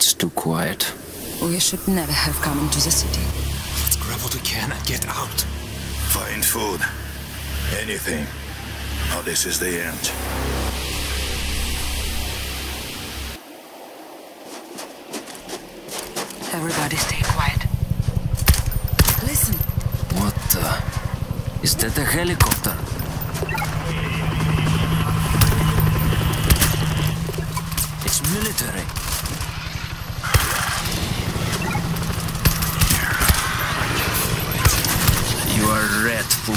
It's too quiet. We should never have come into the city. Let's grab what we can and get out. Find food. Anything. Now this is the end. Everybody stay quiet. Listen. What the? Is that a helicopter? It's military. You are red food.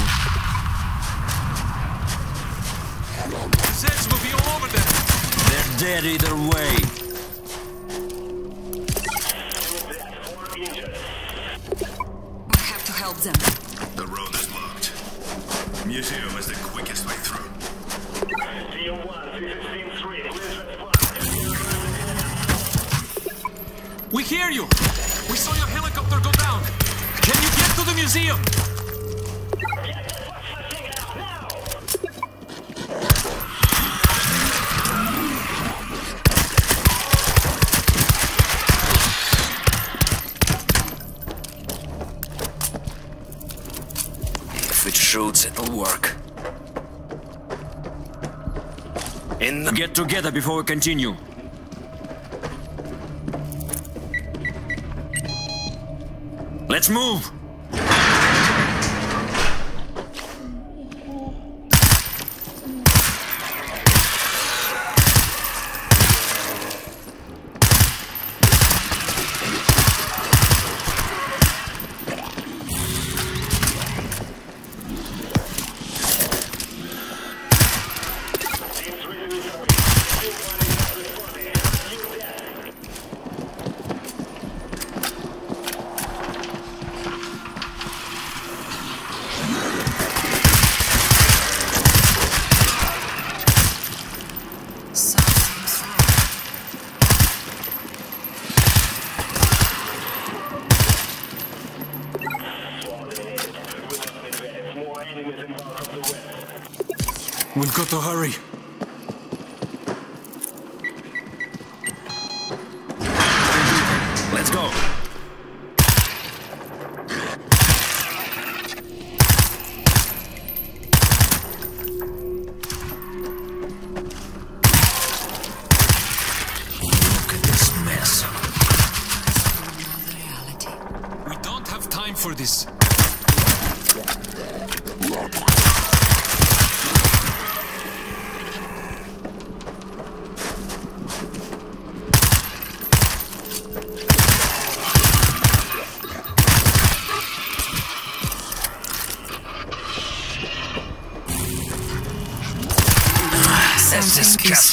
Zeds will be all over them. They're dead either way. We have to help them. The road is blocked. Museum is the quickest way through. We hear you. We saw your helicopter go down. Can you get to the museum? Get together before we continue. Let's move!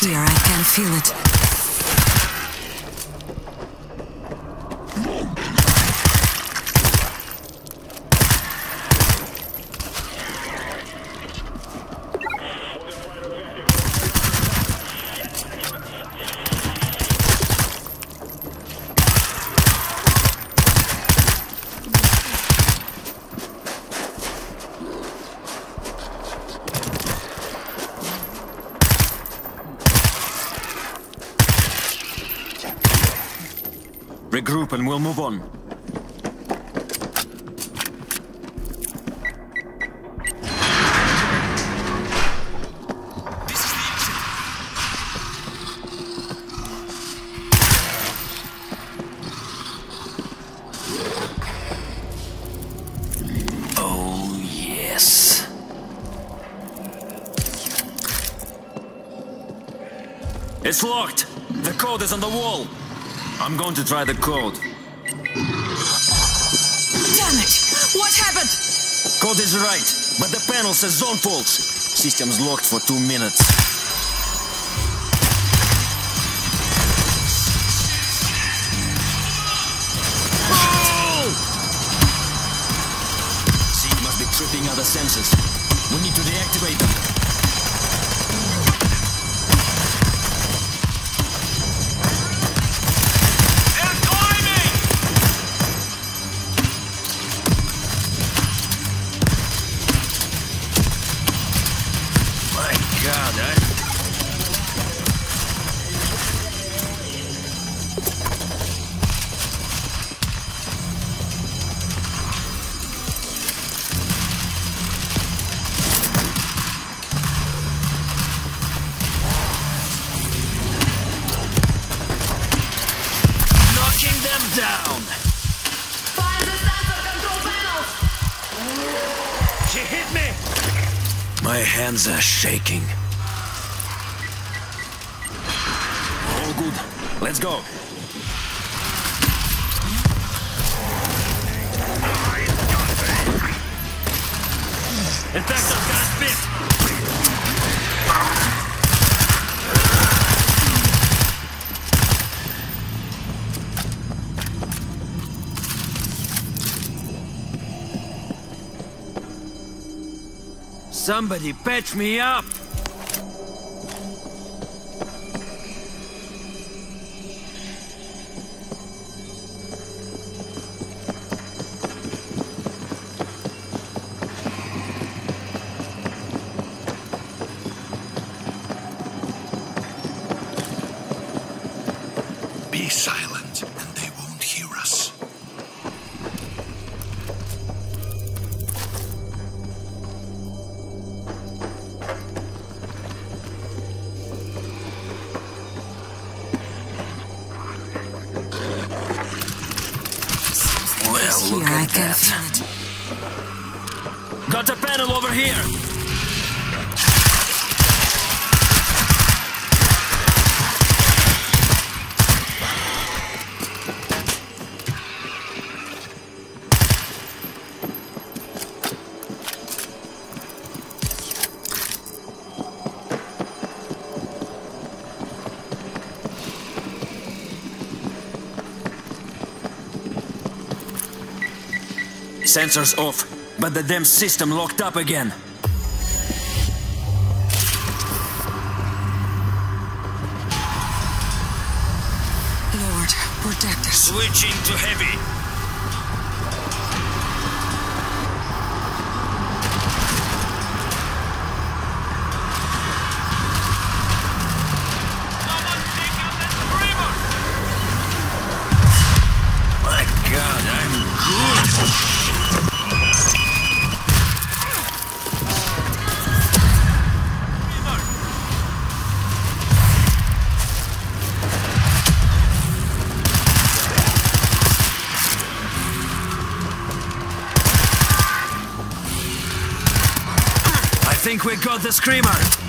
Here. I can feel it. Regroup and we'll move on. Oh, yes. It's locked. The code is on the wall. I'm going to try the code. Code is right, but the panel says zone faults. System's locked for two minutes. Somebody patch me up! sensors off, but the damn system locked up again. Lord, protect us. Switching to heavy. got the screamer.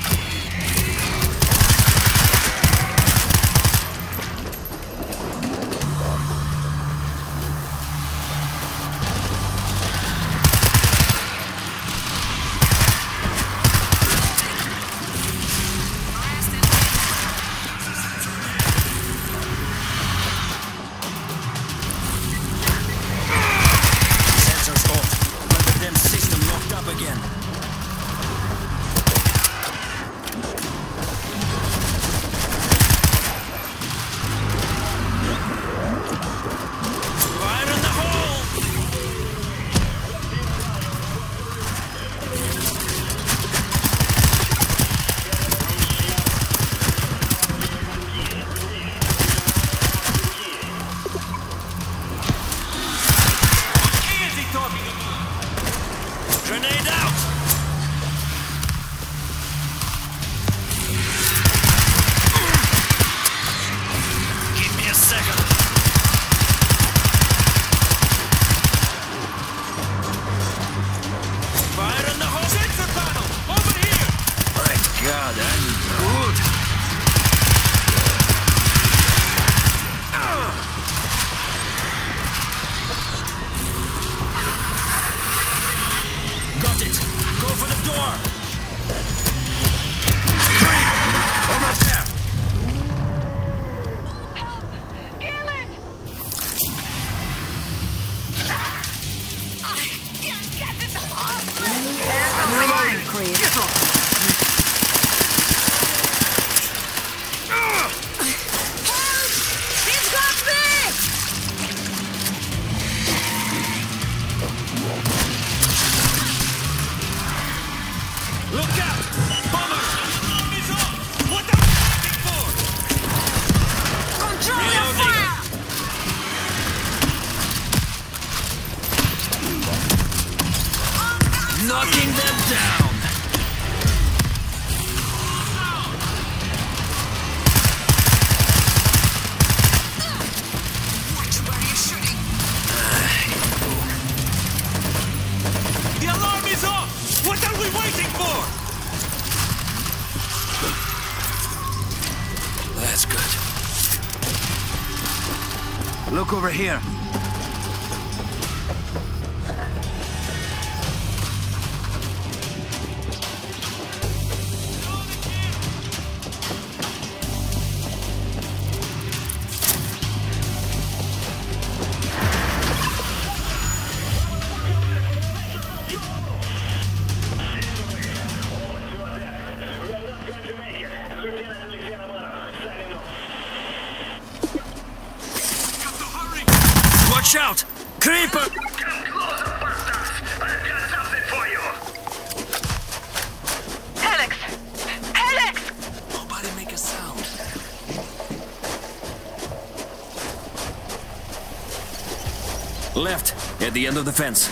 The end of the fence.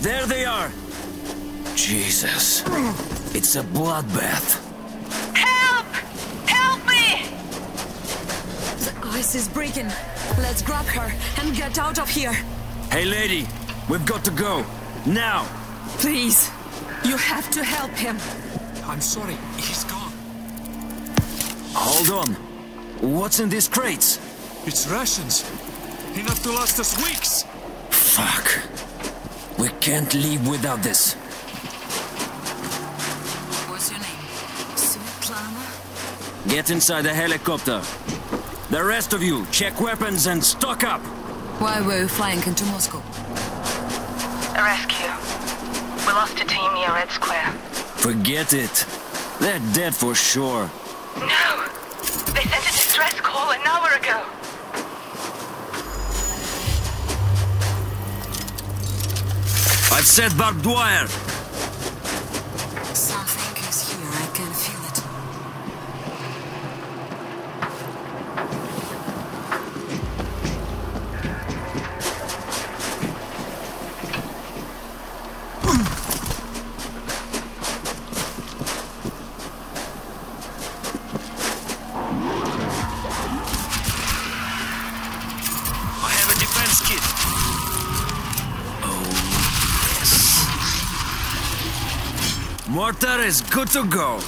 There they are! Jesus. It's a bloodbath. Help! Help me! The ice is breaking. Let's grab her and get out of here. Hey, lady, we've got to go. Now! Please. You have to help him. I'm sorry, he's gone. Hold on. What's in these crates? It's rations. Enough to last us weeks. Fuck. We can't leave without this. What's your name? Svetlana? Get inside the helicopter. The rest of you, check weapons and stock up. Why were you flying into Moscow? A rescue. We lost a team near Red Square. Forget it. They're dead for sure. No! They sent a distress call an hour ago. I've set barbed wire. Is good to go.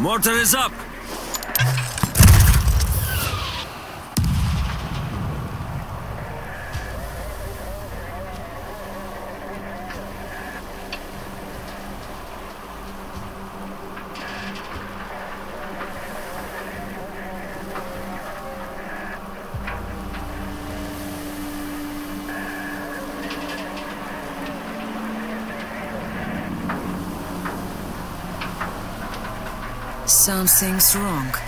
Mortar is up. Something's wrong.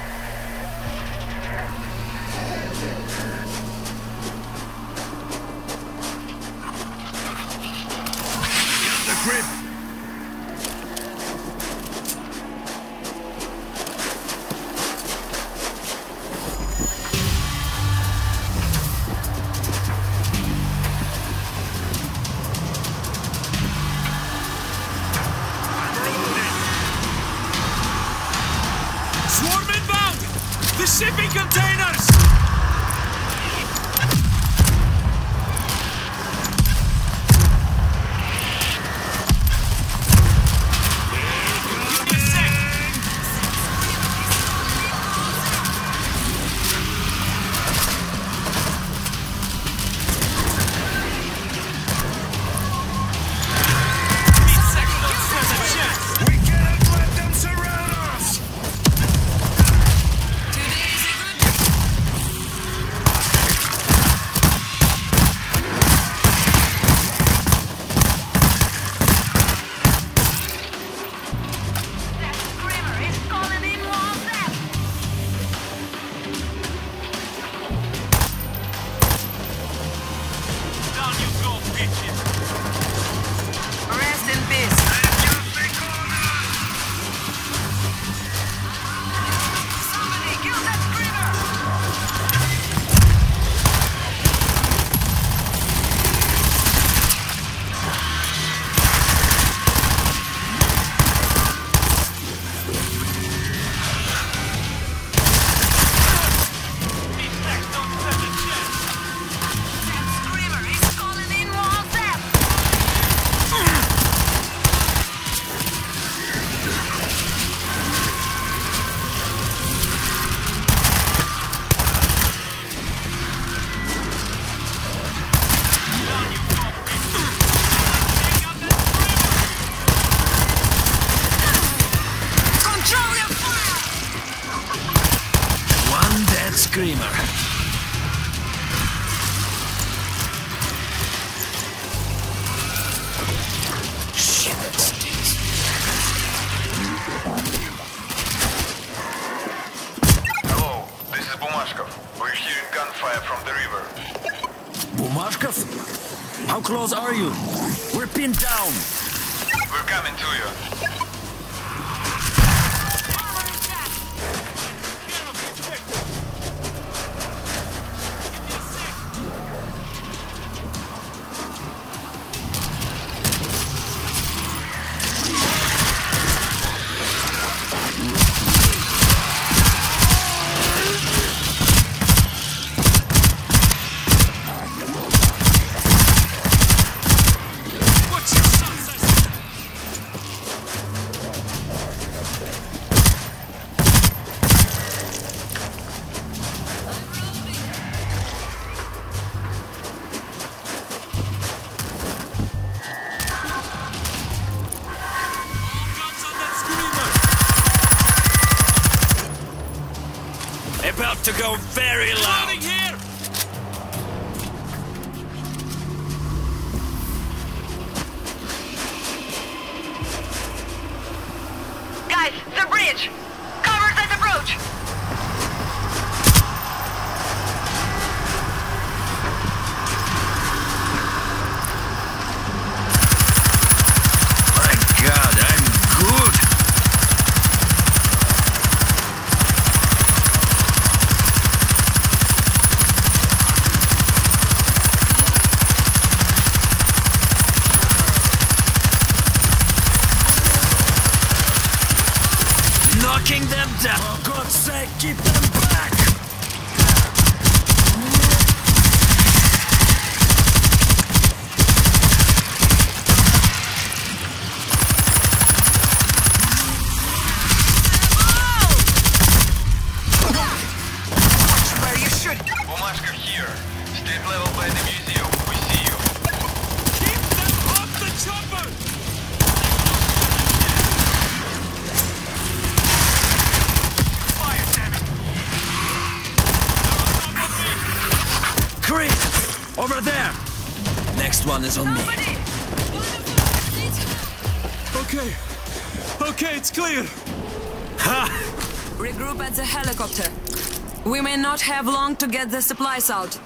Not have long to get the supplies out.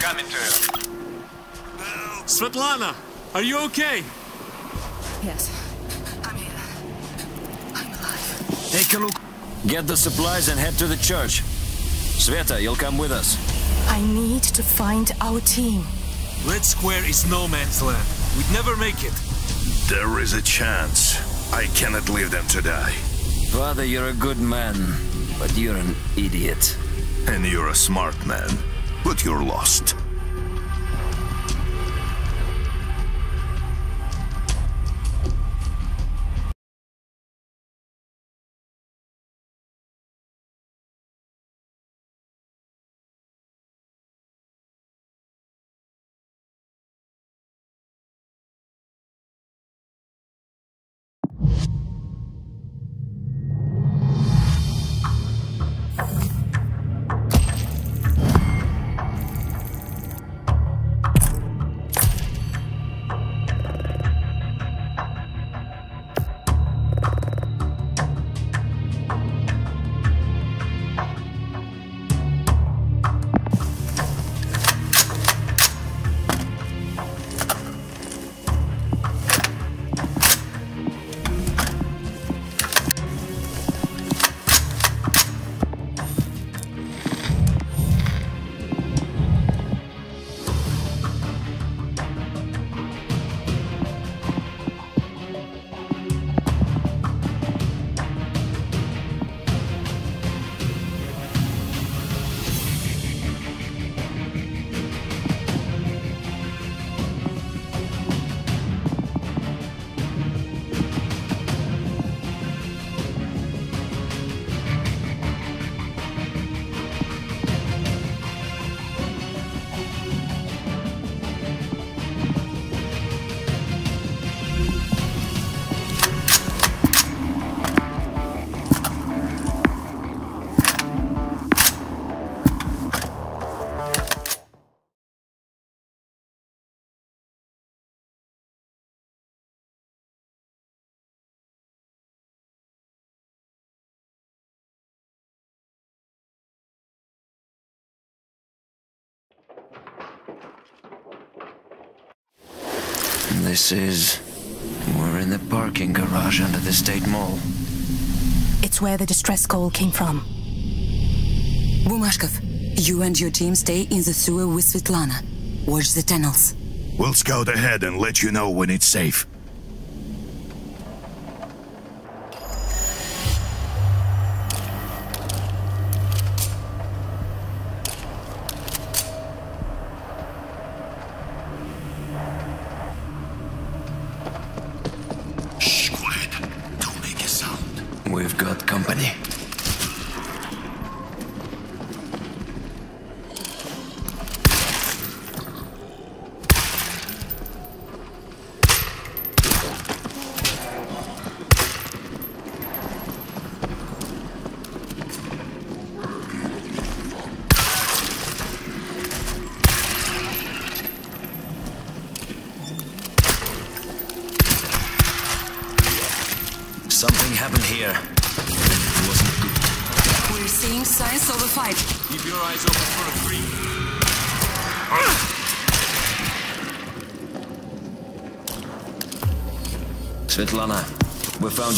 Coming to you. Svetlana, are you okay? Yes. I'm here. I'm alive. Take a look. Get the supplies and head to the church. Sveta, you'll come with us. I need to find our team. Red Square is no man's land. We'd never make it. There is a chance. I cannot leave them to die. Father, you're a good man, but you're an idiot. And you're a smart man, but you're lost. This is... We're in the parking garage under the State Mall. It's where the distress call came from. Bumashkov, you and your team stay in the sewer with Svetlana. Watch the tunnels. We'll scout ahead and let you know when it's safe.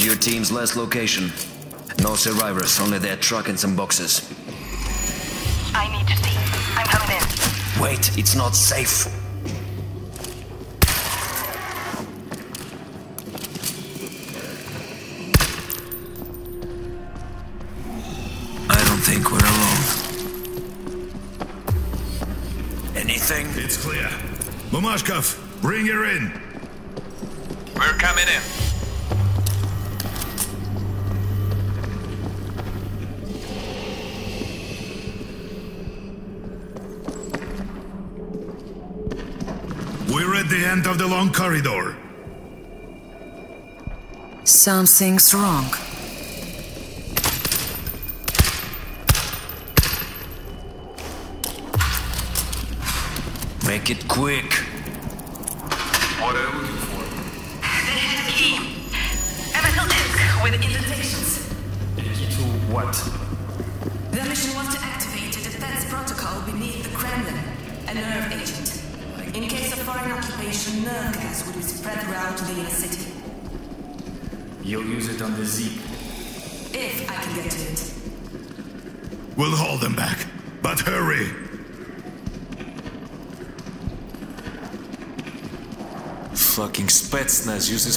We your team's last location. No survivors, only their truck and some boxes. I need to see. I'm coming in. Wait, it's not safe. I don't think we're alone. Anything? It's clear. Mamashkov, bring her in. Long corridor. Something's wrong. Make it quick.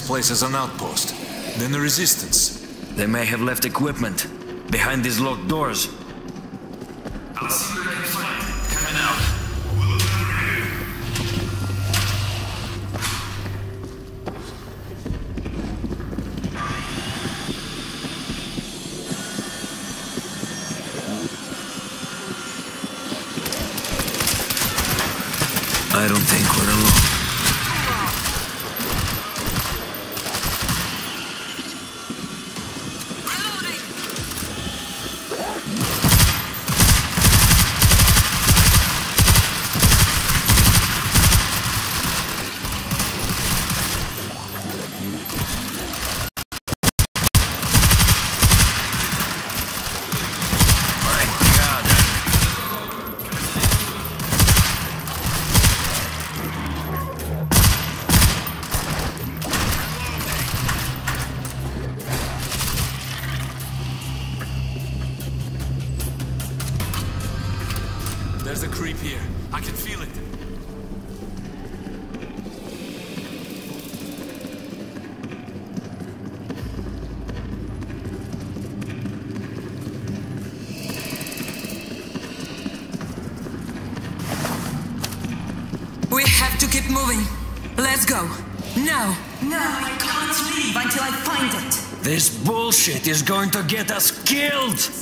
Place as an outpost. Then the resistance. They may have left equipment behind these locked doors. Is going to get us killed!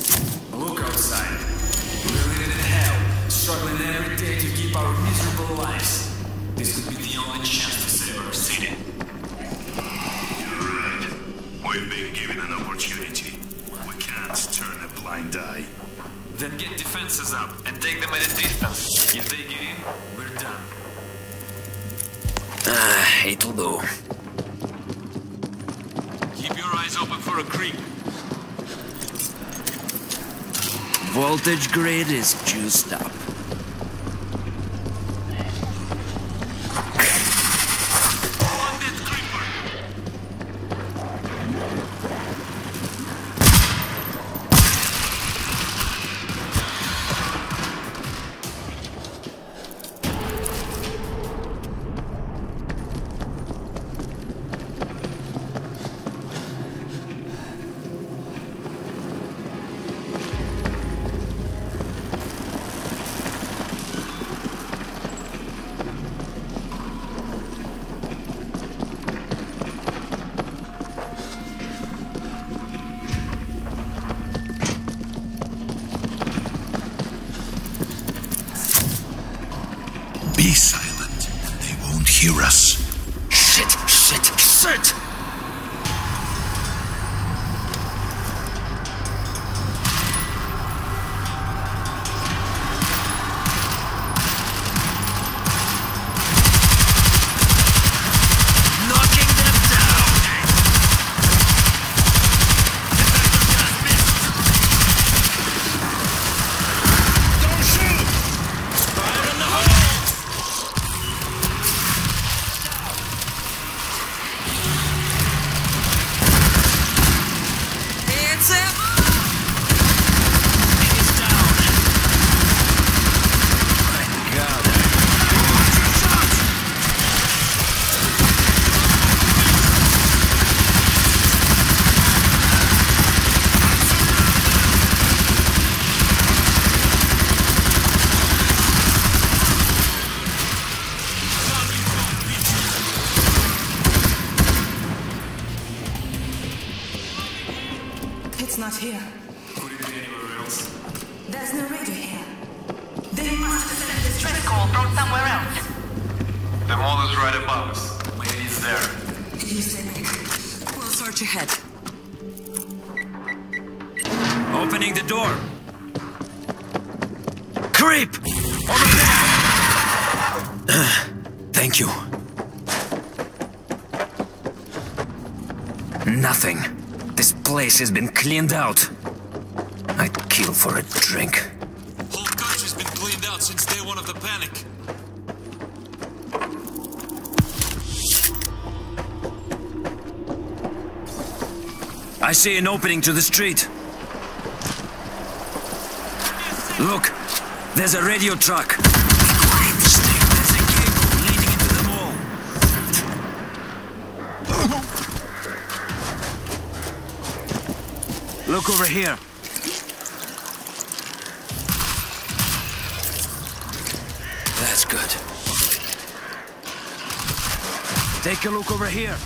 Whiskey in doubt. I'd kill for a drink. Whole country's been cleaned out since day one of the panic. I see an opening to the street. Look, there's a radio truck. Look over here. That's good. Take a look over here.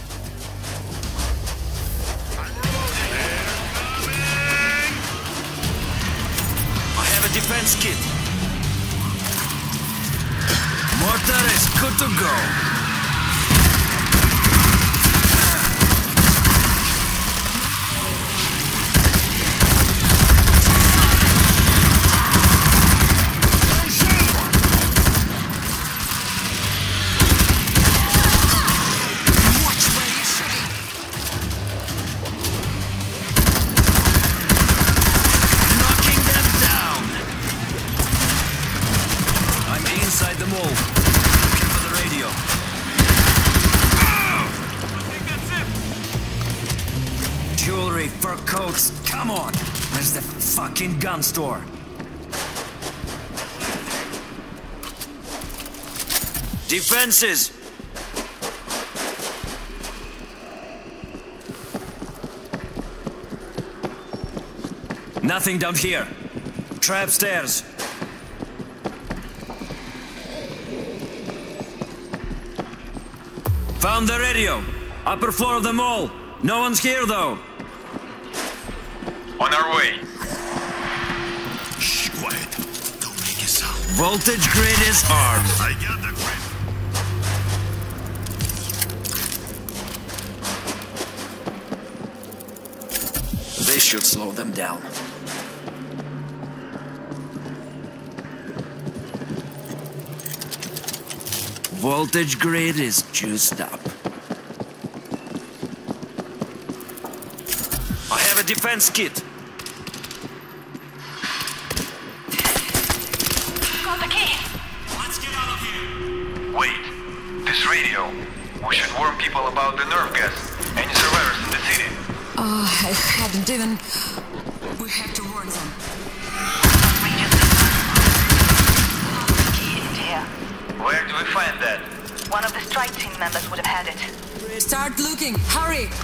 witnesses! Nothing down here. Try upstairs. Found the radio. Upper floor of the mall. No one's here, though. On our way. Shh, quiet. Don't make a sound. Voltage grid is armed. I. should slow them down. Voltage grid is juiced up. I have a defense kit. Hurry!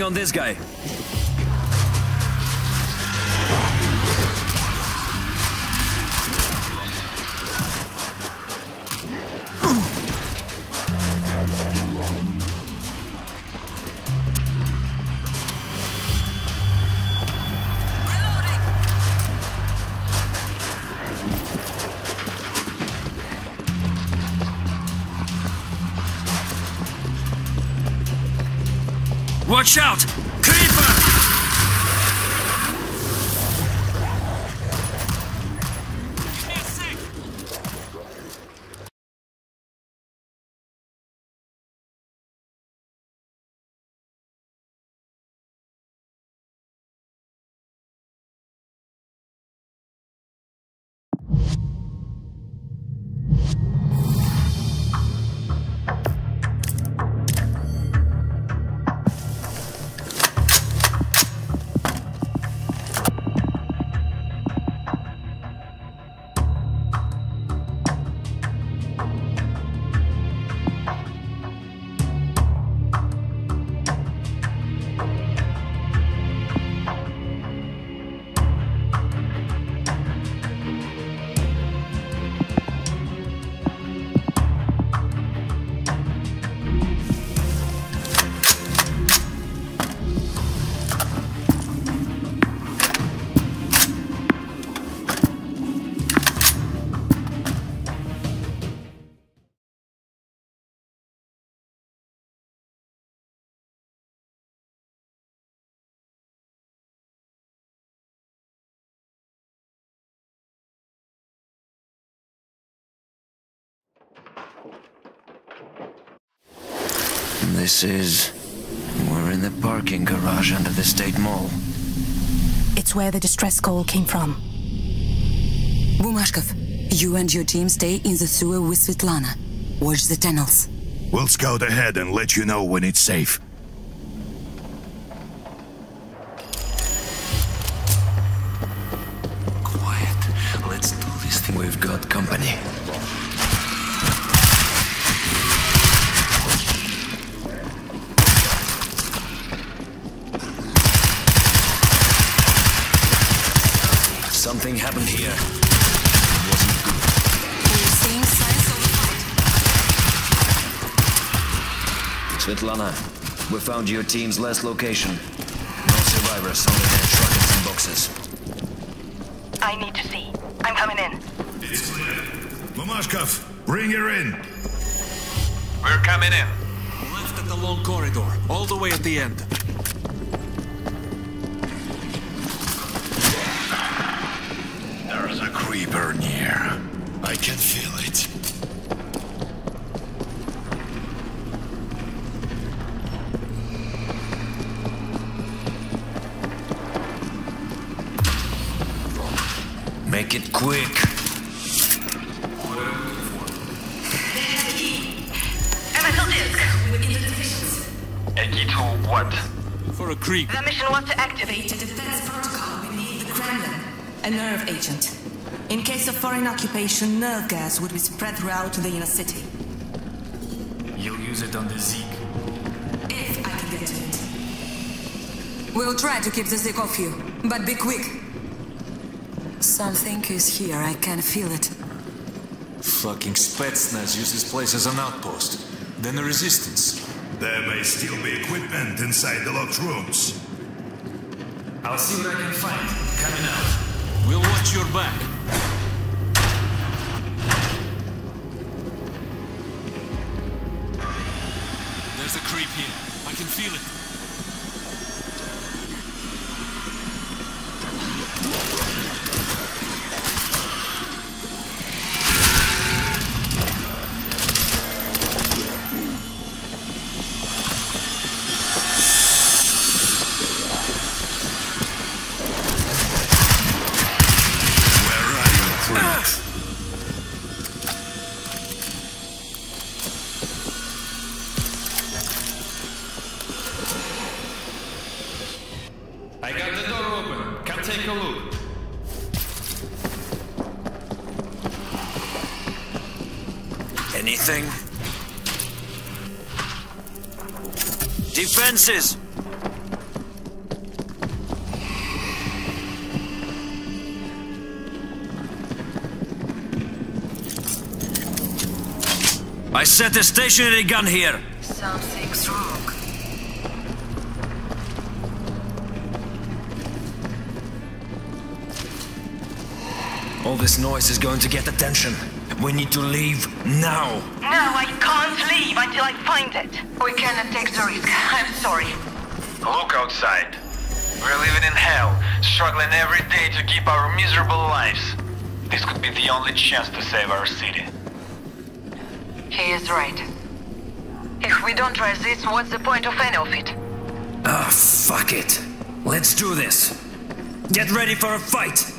On this guy. This is. We're in the parking garage under the State Mall. It's where the distress call came from. Bumashkov, you and your team stay in the sewer with Svetlana. Watch the tunnels. We'll scout ahead and let you know when it's safe. Quiet. Let's do this thing. We've got company. Here. It wasn't good. We're seeing signs of a fight. Svetlana, we found your team's last location. No survivors, only their truck and some boxes. I need to see. I'm coming in. It's clear. Mamashkov, bring her in. We're coming in. Left at the long corridor, all the way at the end. I can feel it. Make it quick. MSL disc. A key to what? For a creep. The mission was to activate. Activate a defense protocol beneath the Kremlin. A nerve agent. In case of foreign occupation, nerve gas would be spread throughout the inner city. You'll use it on the Zeke. If I can get to it. We'll try to keep the sick off you, but be quick. Something is here, I can feel it. Fucking Spetsnaz use this place as an outpost. Then the resistance. There may still be equipment inside the locked rooms. I'll see what I can find. Coming out. We'll watch your back. Feel it. Defenses! I set a stationary gun here. Something's wrong. All this noise is going to get attention. We need to leave now. No, I can't leave until I find it. We cannot take the risk. I'm sorry. Look outside. We're living in hell, struggling every day to keep our miserable lives. This could be the only chance to save our city. He is right. If we don't resist, what's the point of any of it? Ah, fuck it. Let's do this. Get ready for a fight.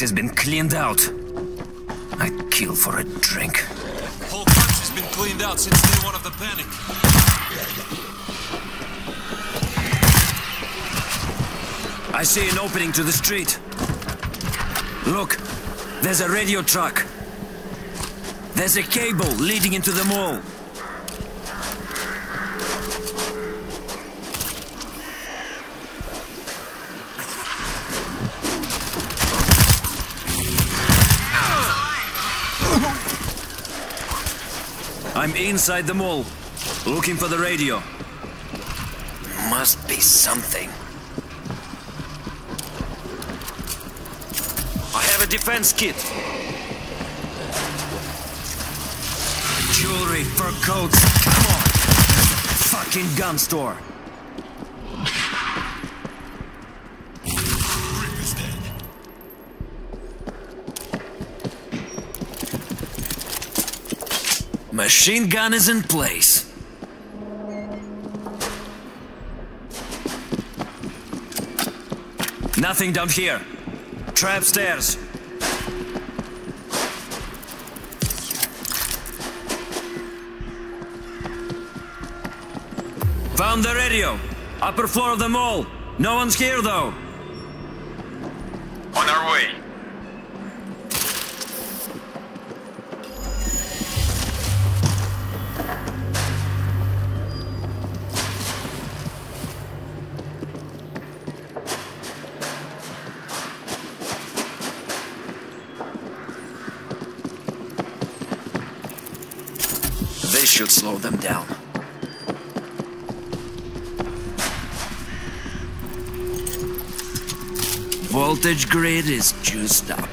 Place has been cleaned out. I'd kill for a drink. Whole country's been cleaned out since day one of the panic. I see an opening to the street. Look, there's a radio truck. There's a cable leading into the mall. I'm inside the mall, looking for the radio. Must be something. I have a defense kit. Jewelry, fur coats, come on! Fucking gun store. Machine gun is in place. Nothing down here. Trap stairs. Found the radio. Upper floor of the mall. No one's here though. Them down. Voltage grid is juiced up.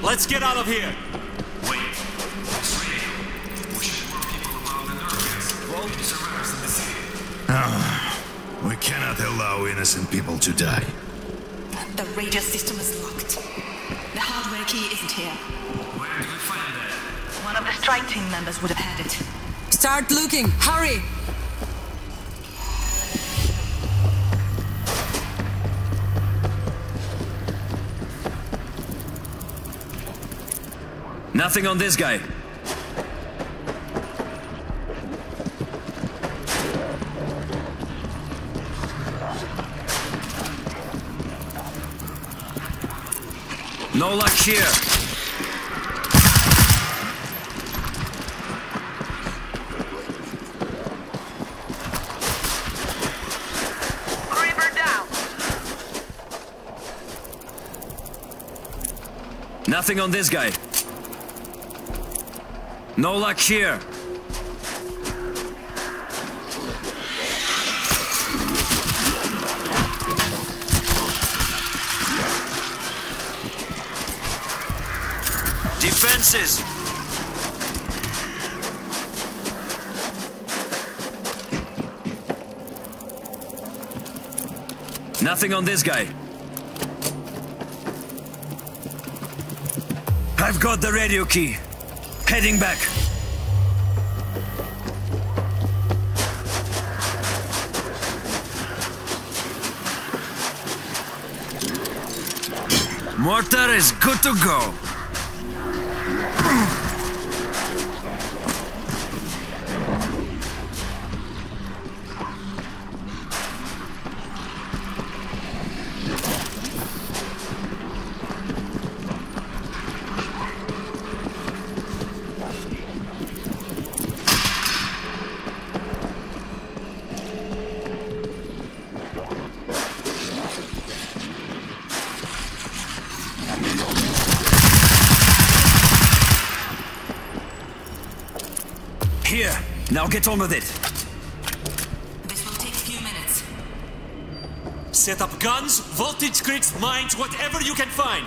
Let's get out of here! Wait. This radio. We should warn people about the nerve gas. Survivors in the city. We cannot allow innocent people to die. The radio system team members would have had it. Start looking. Hurry. Nothing on this guy. No luck here. Creeper down. Nothing on this guy. No luck here. Defenses! Nothing on this guy. I've got the radio key. Heading back. Mortar is good to go. Here, now get on with it. This will take a few minutes. Set up guns, voltage grids, mines, whatever you can find.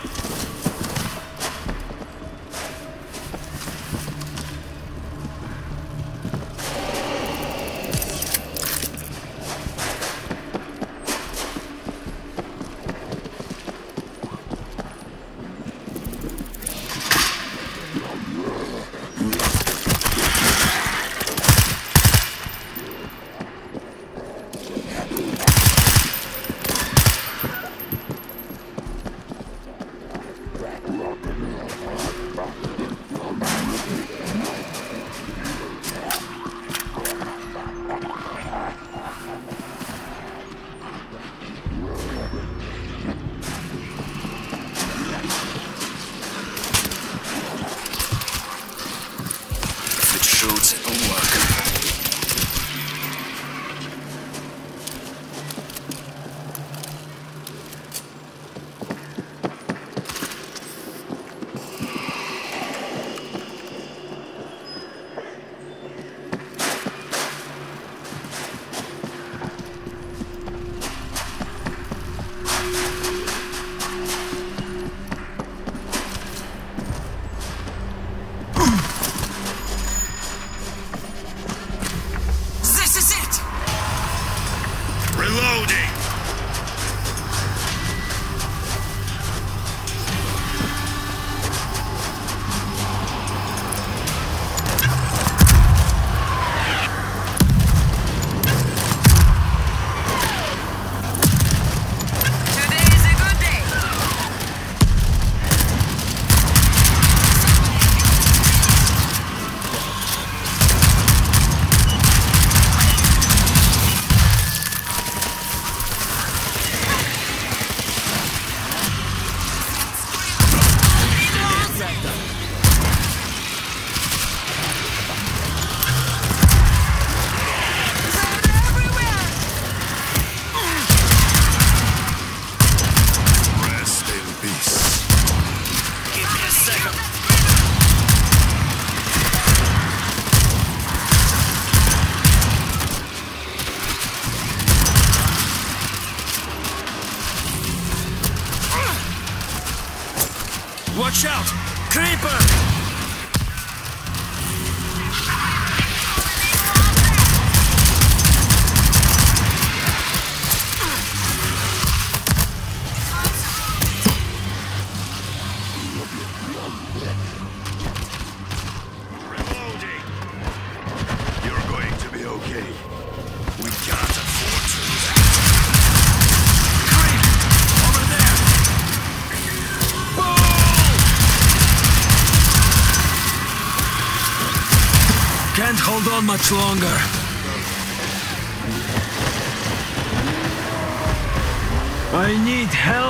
Much longer. I need help.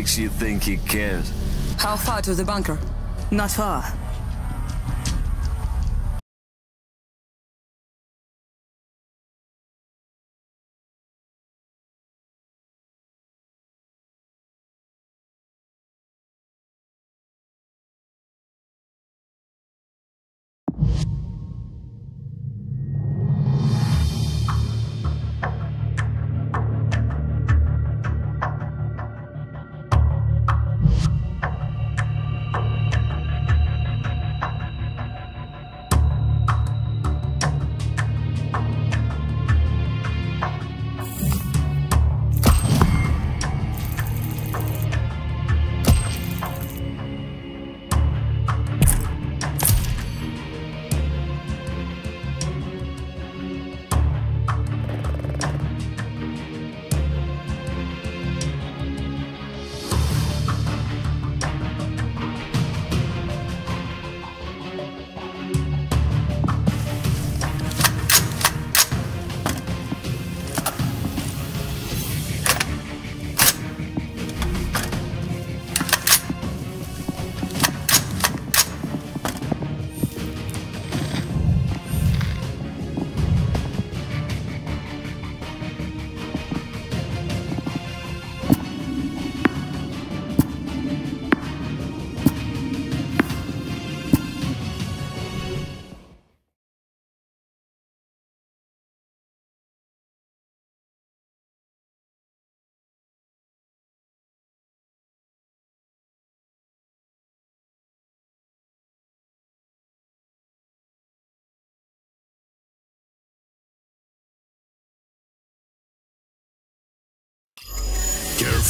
Makes you think he cares? How far to the bunker? Not far.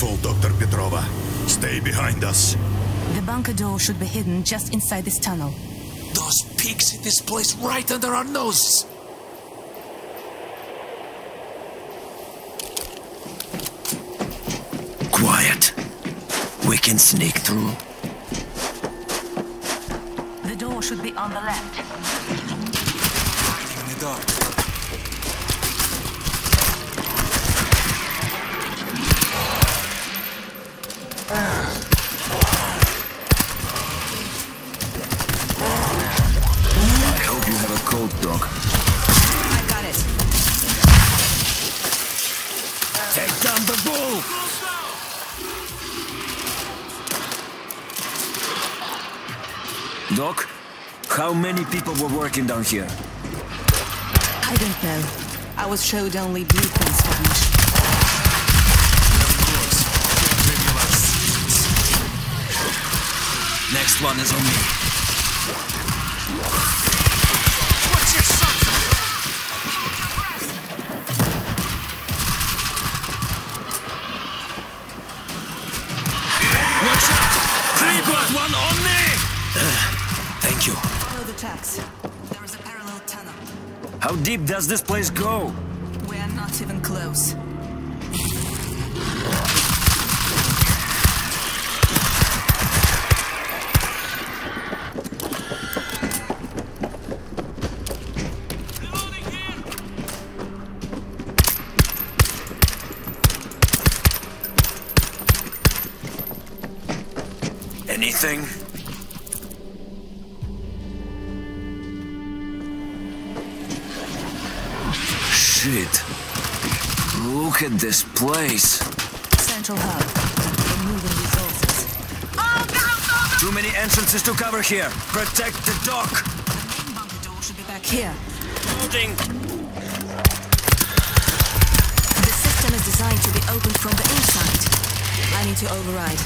Careful, Dr. Petrova. Stay behind us. The bunker door should be hidden just inside this tunnel. Those pigs in this place right under our noses. Quiet. We can sneak through. The door should be on the left. In the dark. I hope you have a cold, Doc. I got it. Take down the bull! Doc, how many people were working down here? I don't know. I was showed only blueprints. Next one is on me. What's your son? Watch out! Three but plus one on me! Thank you. Follow the tracks. There is a parallel tunnel. How deep does this place go? We are not even close. Anything? Shit. Look at this place. Central hub. Removing resources. Too many entrances to cover here. Protect the dock. Bunker door should be back here. Loading. The system is designed to be opened from the inside. I need to override.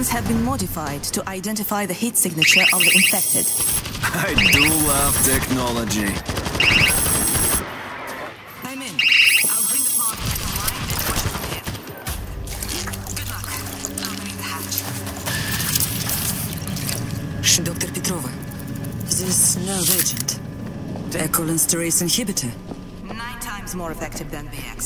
Guns have been modified to identify the heat signature of the infected. I do love technology. I'm in. I'll bring the plant back online and watch from here. Good luck. Opening the hatch. Dr. Petrova, this nerve agent. A cholinesterase inhibitor. Nine times more effective than VX.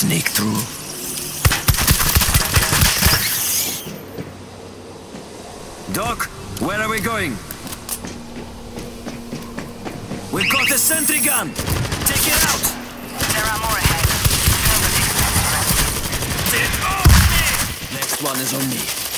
Sneak through. Doc, where are we going? We've got a sentry gun! Take it out! There are more ahead. Next one is on me.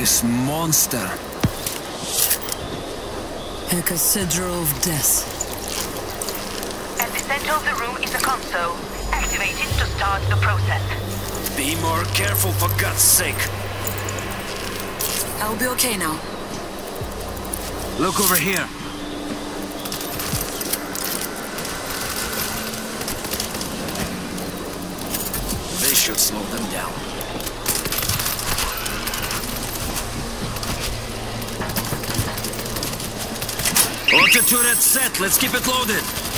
this monster. A cathedral of death. At the center of the room is a console. Activate it to start the process. Be more careful for God's sake. I'll be okay now. Look over here. Captured turret set. Let's keep it loaded.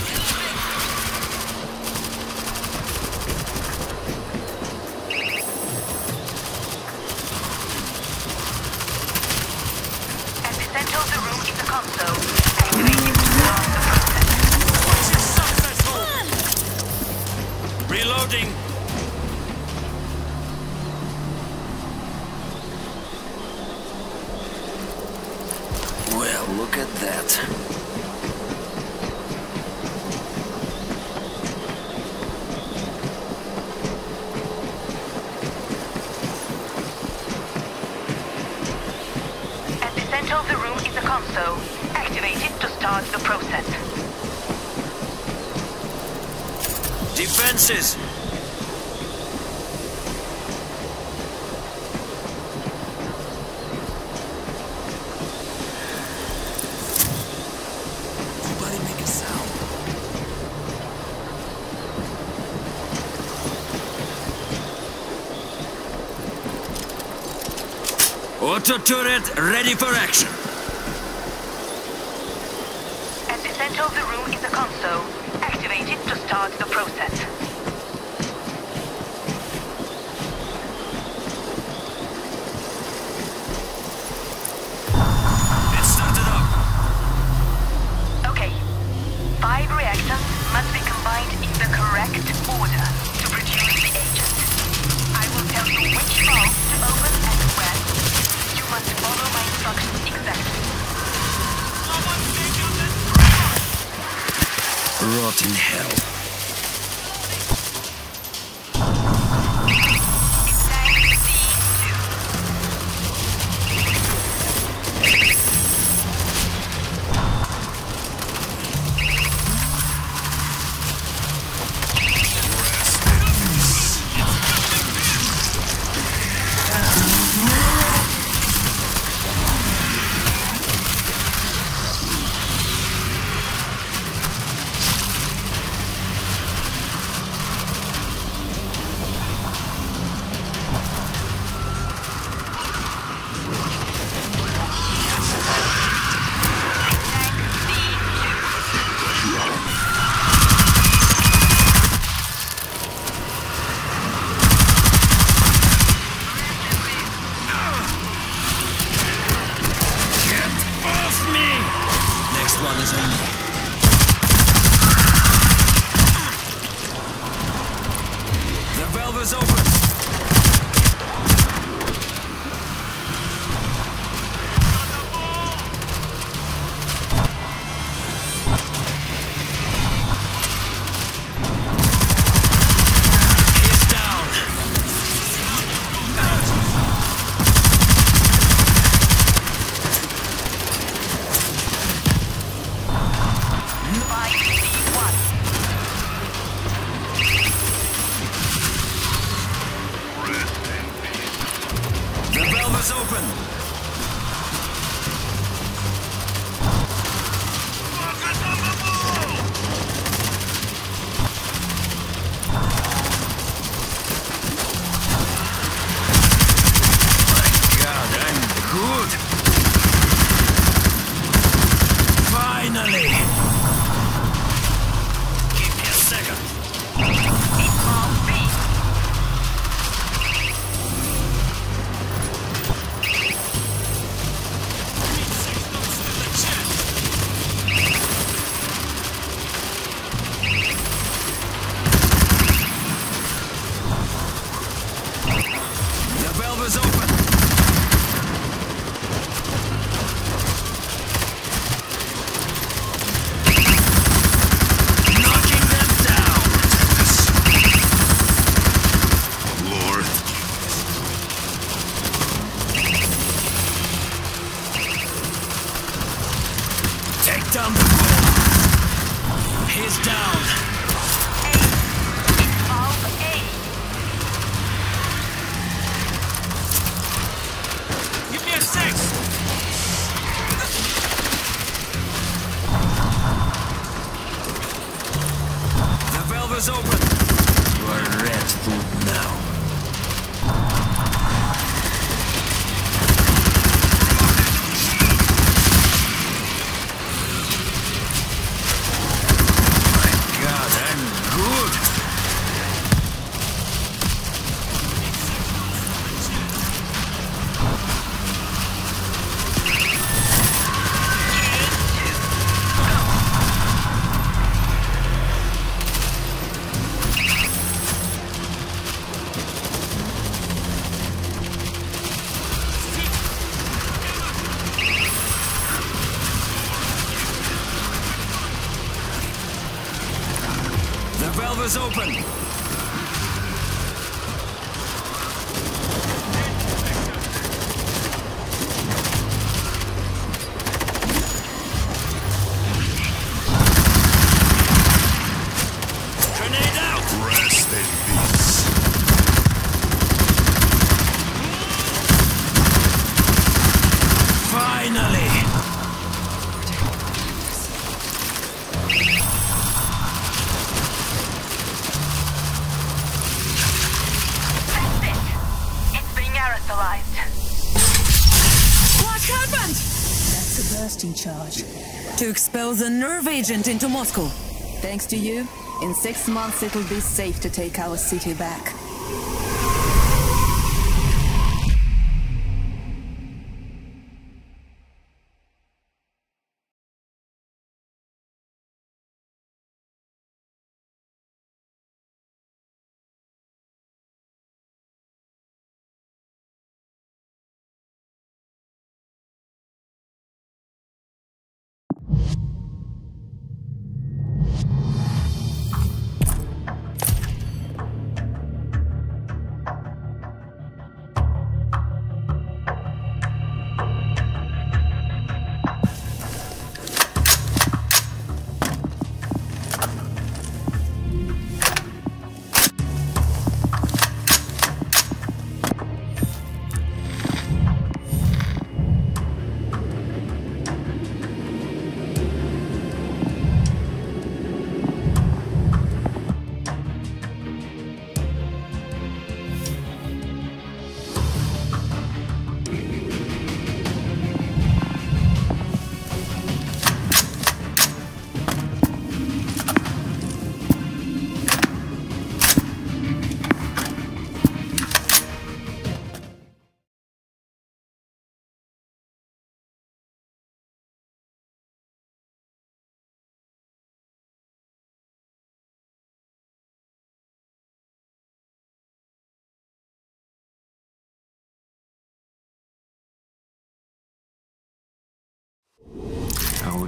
Auto turret ready for action. neutralized. What happened? That's a bursting charge. To expel the nerve agent into Moscow. Thanks to you, in six months it'll be safe to take our city back.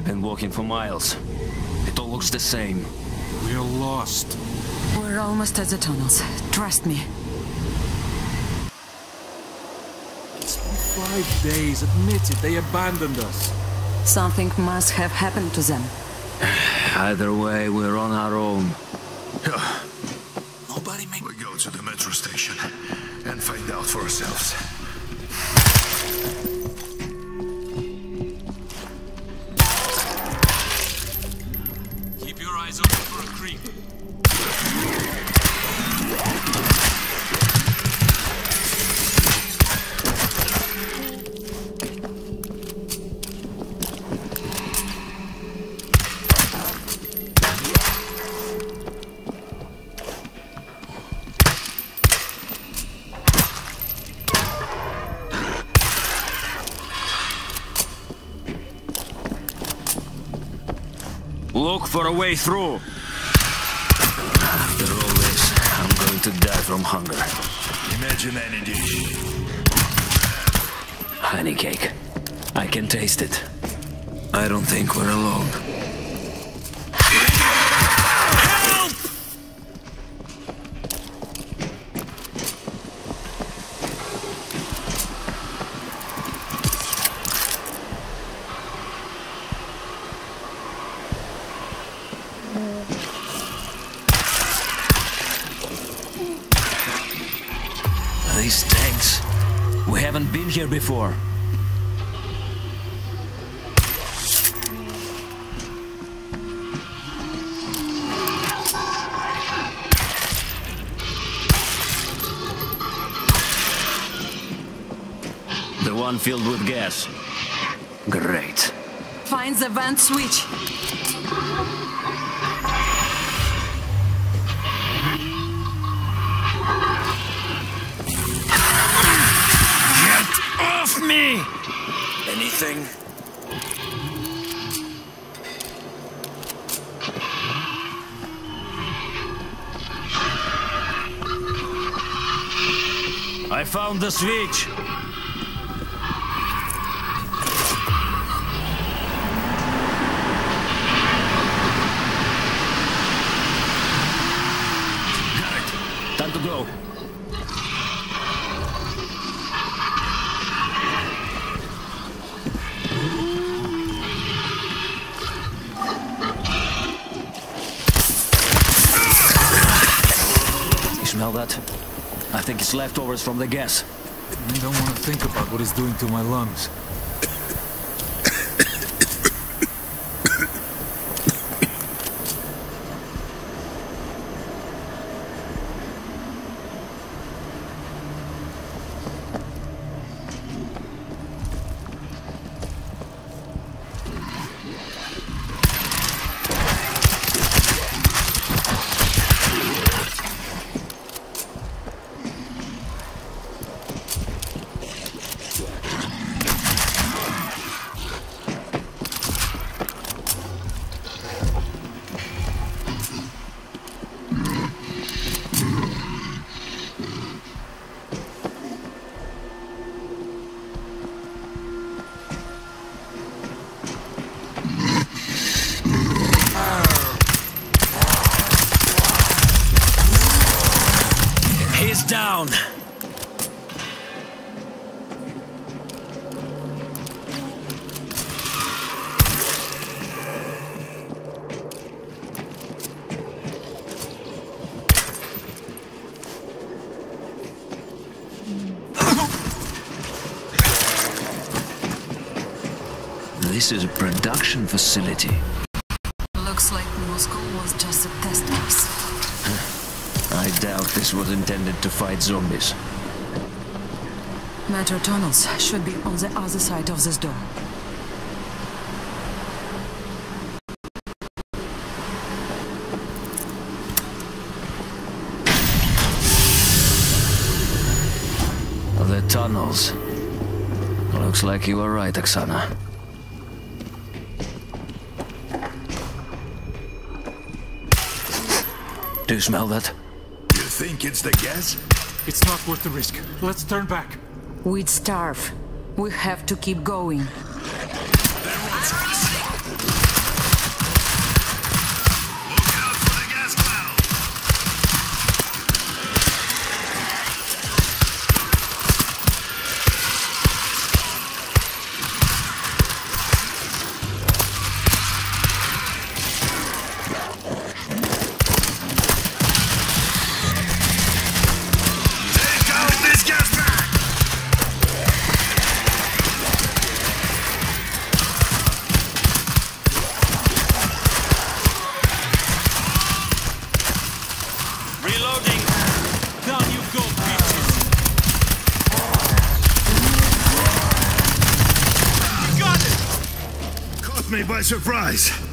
Been walking for miles. It all looks the same. We're lost. We're almost at the tunnels. Trust me. It's been five days. Admit it. They abandoned us. Something must have happened to them. Either way, we're on our own. Nobody make... We go to the metro station and find out for ourselves. Look for a way through. From hunger. Imagine any dish. Honey cake. I can taste it. I don't think we're alone. Before. The one filled with gas. Great. Find the vent switch. Me! Anything? I found the switch. Leftovers from the gas. I don't want to think about what it's doing to my lungs. Facility. Looks like Moscow was just a test case. I doubt this was intended to fight zombies. Metro tunnels should be on the other side of this door. The tunnels. Looks like you were right, Oksana. Do you smell that? You think it's the gas? It's not worth the risk. Let's turn back. We'd starve. We have to keep going. Surprise.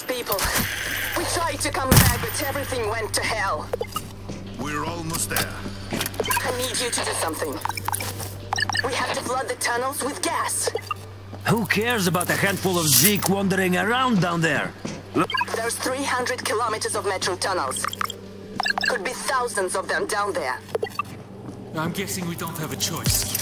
Happened? Lost people. We tried to come back, but everything went to hell. We're almost there. I need you to do something. We have to flood the tunnels with gas. Who cares about a handful of Zeke wandering around down there? There's 300 kilometers of metro tunnels. Could be thousands of them down there. I'm guessing we don't have a choice.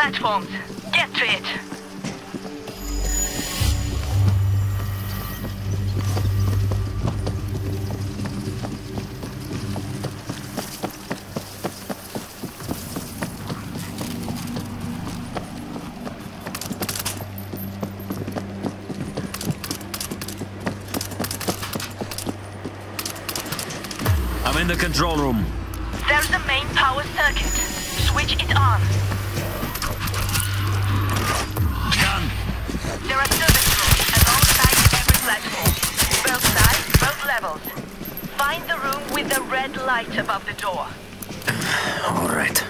Platforms. Get to it. I'm in the control room. There's the main power circuit. Switch it on. Find the room with the red light above the door. All right.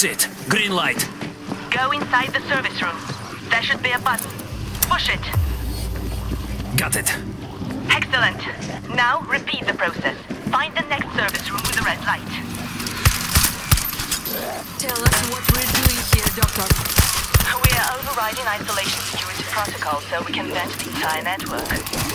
That's it. Green light. Go inside the service room. There should be a button. Push it. Got it. Excellent. Now repeat the process. Find the next service room with the red light. Tell us what we're doing here, Doctor. We are overriding isolation security protocol so we can vent the entire network.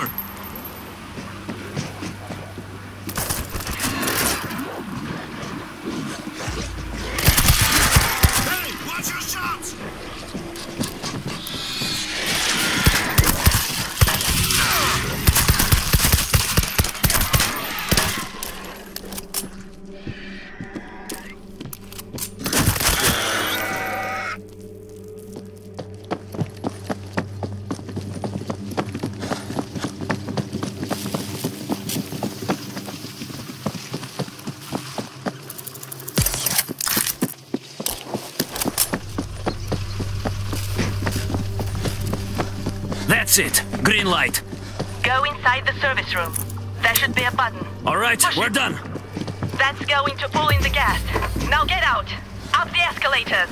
That That's it. Green light. Go inside the service room. There should be a button. All right, Push we're it. done. That's going to pull in the gas. Now get out. Up the escalators.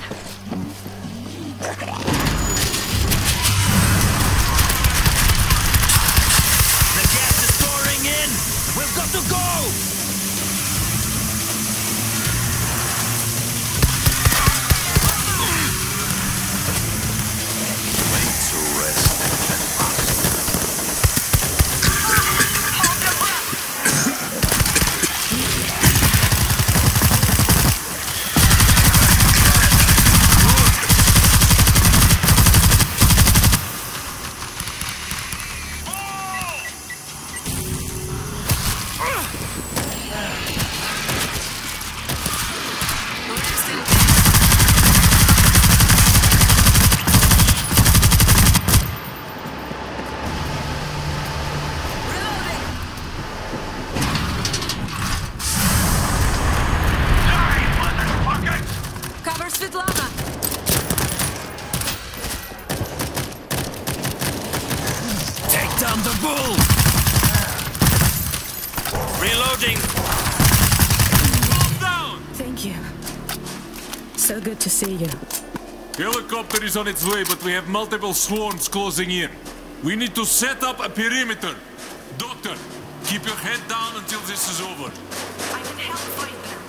Helicopter is on its way, but we have multiple swarms closing in. We need to set up a perimeter. Doctor, keep your head down until this is over. I can help find them.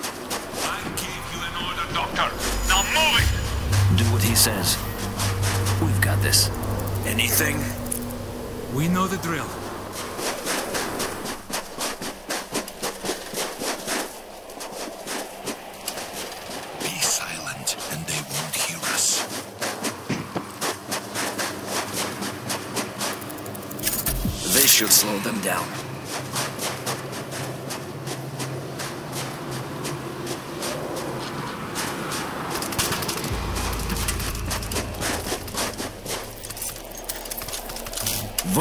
I gave you an order, Doctor. Now move it! Do what he says. We've got this. Anything? We know the drill.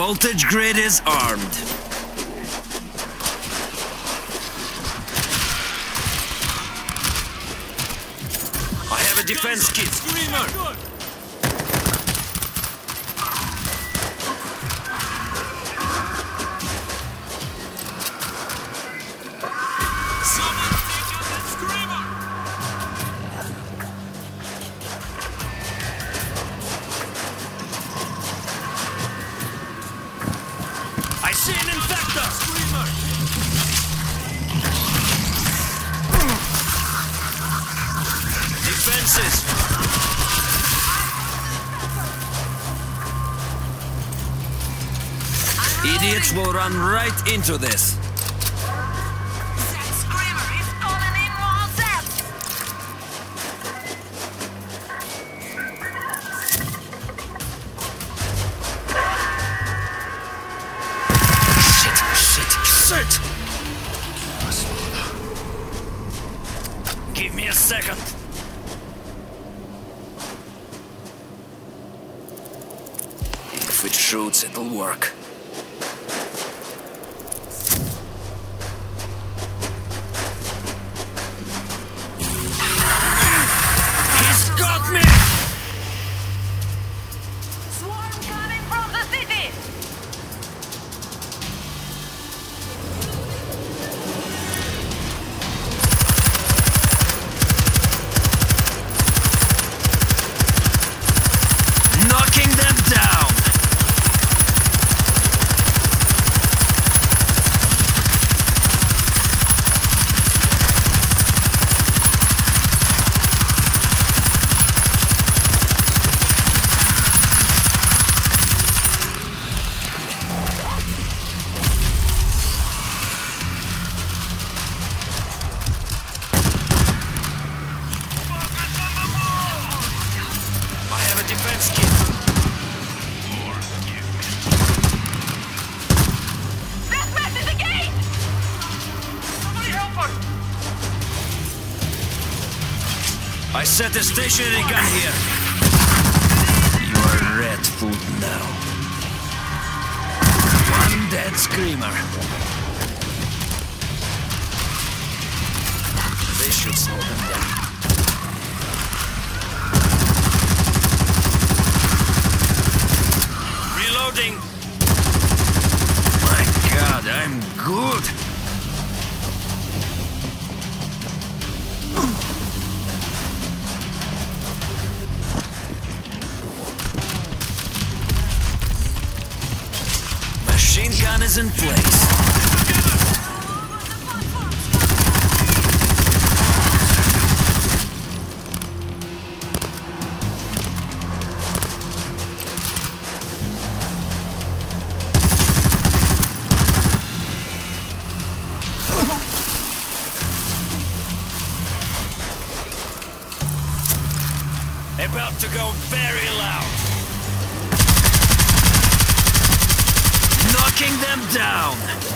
voltage grid is armed. I have a defense kit. Screamer! right into this. set the station, stationary got here. go very loud. Knocking them down.